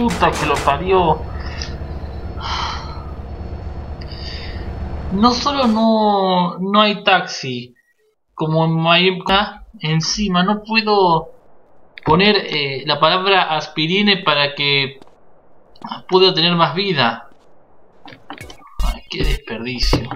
puta que lo parió. No solo no, no hay taxi, como en Mayemka, encima no puedo poner eh, la palabra aspirine para que pueda tener más vida. Ay, qué desperdicio.